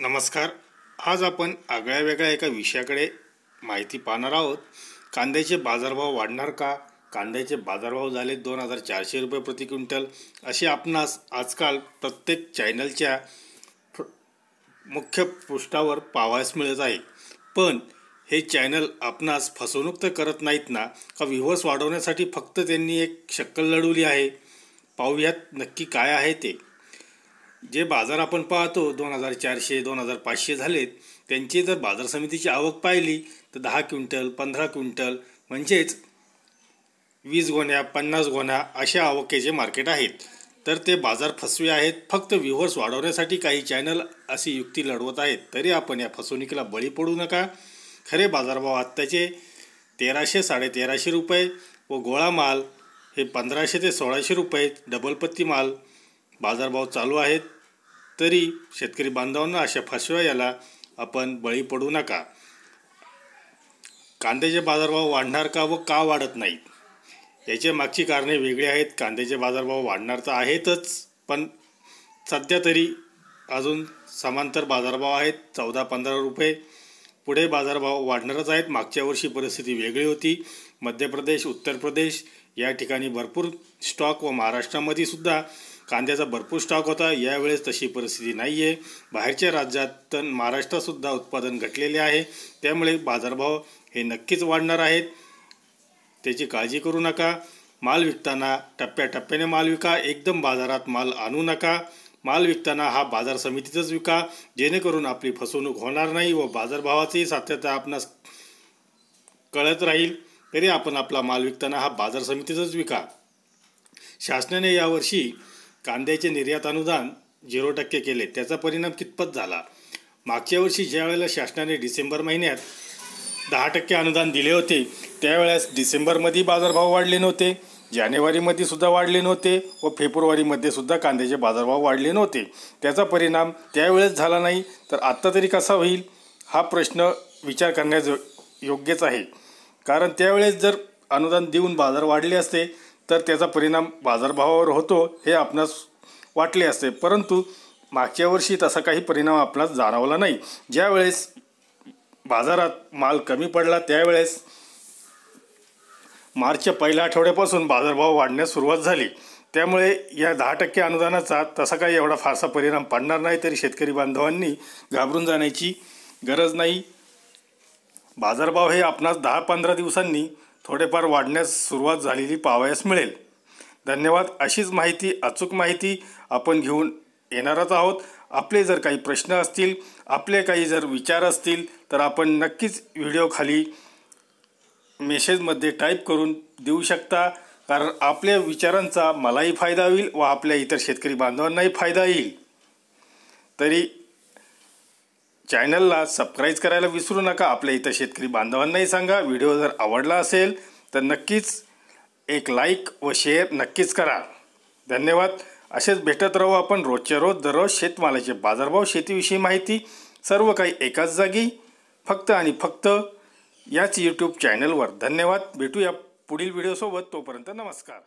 नमस्कार. आज आपण आगळ्या वेगळ्या एका विषयाकडे माहिती पाहणार आहोत. कांद्याचे बाजारभाव वाढणार का? कांद्याचे बाजारभाव झाले दोन हजार चारशे रुपये प्रति क्विंटल. असे आपणास आजकाल प्रत्येक चॅनलच्या मुख्य पृष्ठावर पाहावयास मिळत आहे. पण हे चॅनल आपणास फसवणूक तर करत नाहीत ना का व्ह्यूवर्स वाढवण्यासाठी फक्त त्यांनी एक शक्कल लढवली आहे? पाहूयात नक्की काय आहे ते. जे बाजार आपण पाहतो दोन हजार चारशे दोन हजार पाचशे झालेत त्यांची जर बाजार समितीची आवक पाहिली तर दहा क्विंटल पंधरा क्विंटल म्हणजेच वीस गोण्या पन्नास गोण्या अशा आवकेचे मार्केट आहेत. तर ते बाजार फसवे आहेत फक्त व्ह्युअर्स वाढवण्यासाठी काही चॅनल अशी युक्ती लढवत आहेत तरी आपण या फसवणुकीला बळी पडू नका. खरे बाजारभाव आत्ताचे तेराशे साडेतेराशे रुपये व गोळा माल हे पंधराशे ते सोळाशे रुपये डबलपत्ती माल बाजारभाव चालू आहेत. तरी शेतकरी बांधवांना अशा फसव्या याला आपण बळी पडू नका. कांद्याचे बाजारभाव वाढणार का व का वाढत नाहीत? याच्या मागची कारणे वेगळी आहेत. कांद्याचे बाजारभाव वाढणार तर आहेतच पण सध्या तरी अजून समांतर बाजारभाव आहेत. चौदा पंधरा रुपये पुढे बाजारभाव वाढणारच आहेत. मागच्या वर्षी परिस्थिती वेगळी होती. मध्य प्रदेश उत्तर प्रदेश या ठिकाणी भरपूर स्टॉक व महाराष्ट्रामध्ये सुद्धा कांद्याचा भरपूर स्टॉक होता. यावेळेस तशी परिस्थिती नाही आहे बाहेरच्या राज्यात तर महाराष्ट्रातसुद्धा उत्पादन घटलेले आहे. त्यामुळे बाजारभाव हे नक्कीच वाढणार आहेत. त्याची काळजी करू नका. माल विकताना टप्प्याटप्प्याने माल विका. एकदम बाजारात माल आणू नका. माल विकताना हा बाजार समितीतच विका. जेणेकरून आपली फसवणूक होणार नाही व बाजारभावाचीही सात्यता आपणास कळत राहील. तरी आपण आपला माल विकताना हा बाजार समितीतच विका. शासनाने यावर्षी कांद्याचे निर्यात अनुदान झिरो टक्के केले त्याचा परिणाम कितपत झाला? मागच्या वर्षी ज्या वेळेला शासनाने डिसेंबर महिन्यात दहा टक्के अनुदान दिले होते त्यावेळेस डिसेंबरमध्ये बाजारभाव वाढले नव्हते जानेवारीमध्ये सुद्धा वाढले नव्हते व फेब्रुवारीमध्ये सुद्धा कांद्याचे बाजारभाव वाढले नव्हते. त्याचा परिणाम त्यावेळेस झाला नाही तर आत्ता तरी कसा होईल? हा प्रश्न विचार करण्यास योग्यच आहे. कारण त्यावेळेस जर अनुदान देऊन बाजार वाढले असते तर त्याचा परिणाम बाजारभावावर होतो हे आपणास वाटले असते. परंतु मागच्या वर्षी तसा काही परिणाम आपणास जाणवला नाही. ज्यावेळेस बाजारात माल कमी पडला त्यावेळेस मार्चच्या पहिल्या आठवड्यापासून बाजारभाव वाढण्यास सुरुवात झाली. त्यामुळे या दहा टक्के अनुदानाचा तसा काही एवढा फारसा परिणाम पडणार नाही तरी शेतकरी बांधवांनी घाबरून जाण्याची गरज नाही. बाजारभाव हे आपणास दहा पंधरा दिवसांनी थोडेफार वाढण्यास सुरुवात झालेली पाहावयास मिळेल. धन्यवाद. अशीच माहिती अचूक माहिती आपण घेऊन येणारच आहोत. आपले जर काही प्रश्न असतील आपले काही जर विचार असतील तर आपण नक्कीच व्हिडिओ खाली मेसेजमध्ये टाईप करून देऊ शकता. कारण आपल्या विचारांचा मलाही फायदा होईल व आपल्या इतर शेतकरी बांधवांनाही फायदा येईल. तरी चॅनलला सबस्क्राईब करायला विसरू नका. आपल्या इथं शेतकरी बांधवांनाही सांगा. व्हिडिओ जर आवडला असेल तर नक्कीच एक लाईक व शेअर नक्कीच करा. धन्यवाद. असेच भेटत राहू आपण रोजच्या रोज दररोज शेतमालाचे बाजारभाव शेतीविषयी माहिती सर्व काही एकाच जागी फक्त आणि फक्त याच यूट्यूब चॅनलवर धन्यवाद. भेटूया पुढील व्हिडिओसोबत तोपर्यंत नमस्कार.